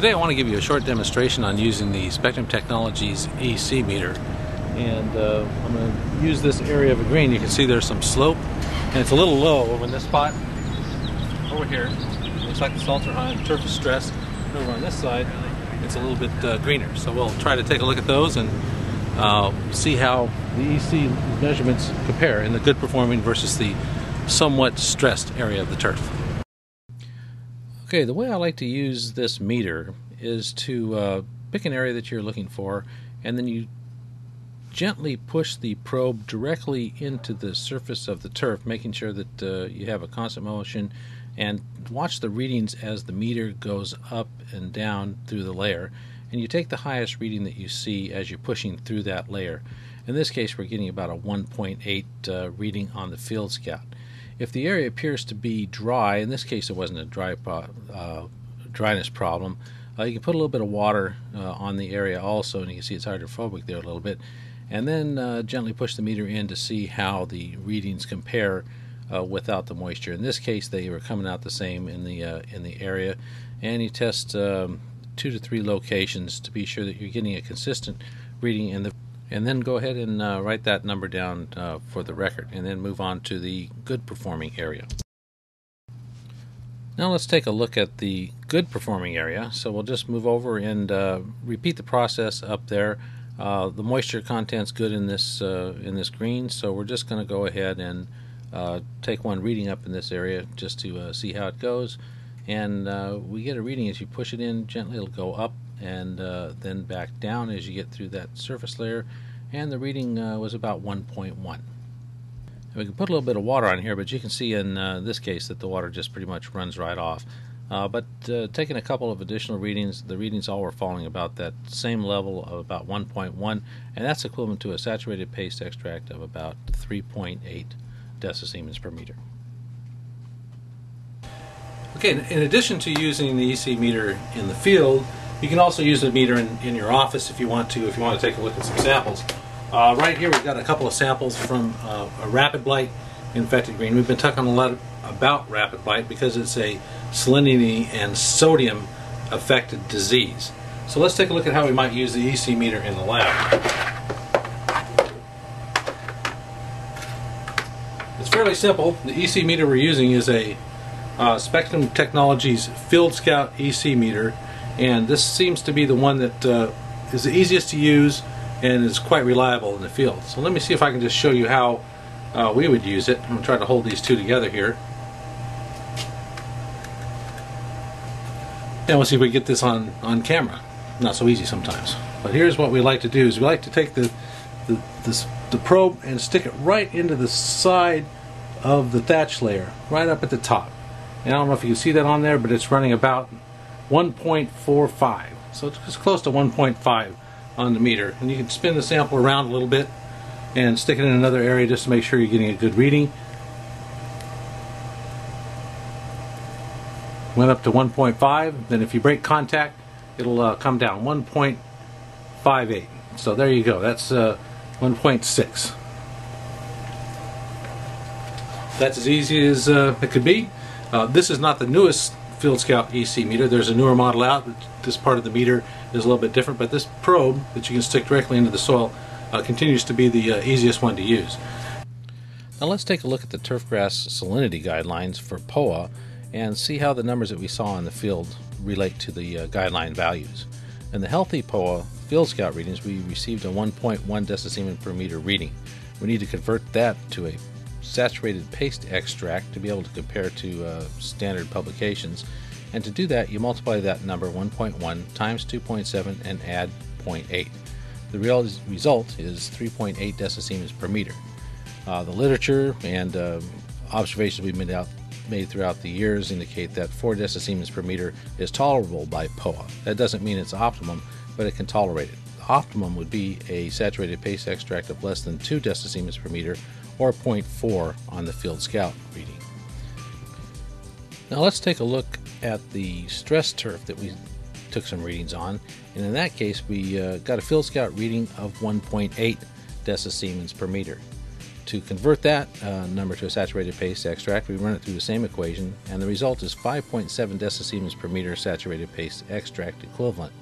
Today I want to give you a short demonstration on using the Spectrum Technologies EC meter and uh, I'm going to use this area of a green. You can see there's some slope and it's a little low over in this spot over here. Looks like the salts are high and turf is stressed. And over on this side it's a little bit uh, greener. So we'll try to take a look at those and uh, see how the EC measurements compare in the good performing versus the somewhat stressed area of the turf. Okay, the way I like to use this meter is to uh, pick an area that you're looking for, and then you gently push the probe directly into the surface of the turf, making sure that uh, you have a constant motion, and watch the readings as the meter goes up and down through the layer. And you take the highest reading that you see as you're pushing through that layer. In this case, we're getting about a 1.8 uh, reading on the Field Scout. If the area appears to be dry, in this case it wasn't a dry uh, dryness problem, uh, you can put a little bit of water uh, on the area also, and you can see it's hydrophobic there a little bit, and then uh, gently push the meter in to see how the readings compare uh, without the moisture. In this case, they were coming out the same in the in the area, and you test um, two to three locations to be sure that you're getting a consistent reading in the and then go ahead and uh, write that number down uh, for the record and then move on to the good performing area. Now let's take a look at the good performing area. So we'll just move over and uh, repeat the process up there. Uh, the moisture content's good in this uh, in this green, so we're just going to go ahead and uh, take one reading up in this area just to see how it goes. And we get a reading as you push it in gently, it'll go up and uh, then back down as you get through that surface layer and the reading uh, was about 1.1. We can put a little bit of water on here but you can see in uh, this case that the water just pretty much runs right off. Uh, but uh, taking a couple of additional readings, the readings all were falling about that same level of about 1.1 and that's equivalent to a saturated paste extract of about 3.8 decisiemens per meter. Okay, in addition to using the EC meter in the field, you can also use the meter in, in your office if you want to, if you want to take a look at some samples. Uh, right here we've got a couple of samples from uh, a rapid blight infected green. We've been talking a lot about rapid blight because it's a salinity and sodium affected disease. So let's take a look at how we might use the EC meter in the lab. It's fairly simple. The EC meter we're using is a uh, Spectrum Technologies Field Scout EC meter and this seems to be the one that uh, is the easiest to use and is quite reliable in the field. So let me see if I can just show you how uh, we would use it. I'm going to try to hold these two together here. And we'll see if we get this on, on camera. Not so easy sometimes. But here's what we like to do is we like to take the, the, this, the probe and stick it right into the side of the thatch layer, right up at the top. And I don't know if you can see that on there, but it's running about 1.45. So it's close to 1.5 on the meter. And you can spin the sample around a little bit and stick it in another area just to make sure you're getting a good reading. Went up to 1.5, then if you break contact, it'll uh, come down 1.58. So there you go, that's uh, 1.6. That's as easy as uh, it could be. Uh, this is not the newest Field Scout EC meter. There's a newer model out. This part of the meter is a little bit different, but this probe that you can stick directly into the soil uh, continues to be the uh, easiest one to use. Now let's take a look at the turfgrass salinity guidelines for POA and see how the numbers that we saw in the field relate to the uh, guideline values. In the healthy POA Field Scout readings, we received a 1.1 decisiemen per meter reading. We need to convert that to a saturated paste extract to be able to compare to uh, standard publications. And to do that, you multiply that number 1.1 times 2.7 and add 0.8. The real result is 3.8 decisiemens per meter. Uh, the literature and uh, observations we've made, out, made throughout the years indicate that 4 decisiemens per meter is tolerable by POA. That doesn't mean it's optimum, but it can tolerate it. The optimum would be a saturated paste extract of less than 2 decisiemens per meter or 0.4 on the Field Scout reading. Now let's take a look at the stress turf that we took some readings on, and in that case we uh, got a Field Scout reading of 1.8 decisiemens per meter. to convert that uh, number to a saturated paste extract, we run it through the same equation, and the result is 5.7 decisiemens per meter saturated paste extract equivalent.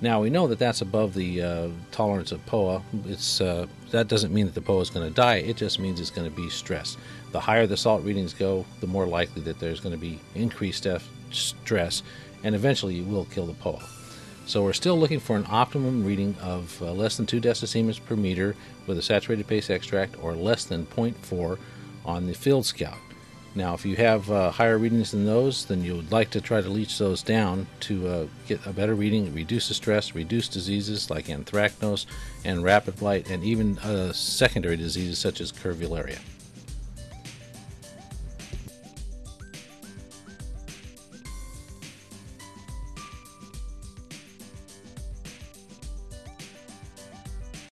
Now we know that that's above the uh, tolerance of POA. It's uh, that doesn't mean that the POA is going to die. It just means it's going to be stressed. The higher the salt readings go, the more likely that there's going to be increased stress, and eventually you will kill the POA. So we're still looking for an optimum reading of uh, less than 2 decisiemens per meter with a saturated paste extract or less than 0.4 on the field scout. Now, if you have uh, higher readings than those, then you would like to try to leach those down to uh, get a better reading, reduce the stress, reduce diseases like anthracnose and rapid blight, and even uh, secondary diseases such as curvularia.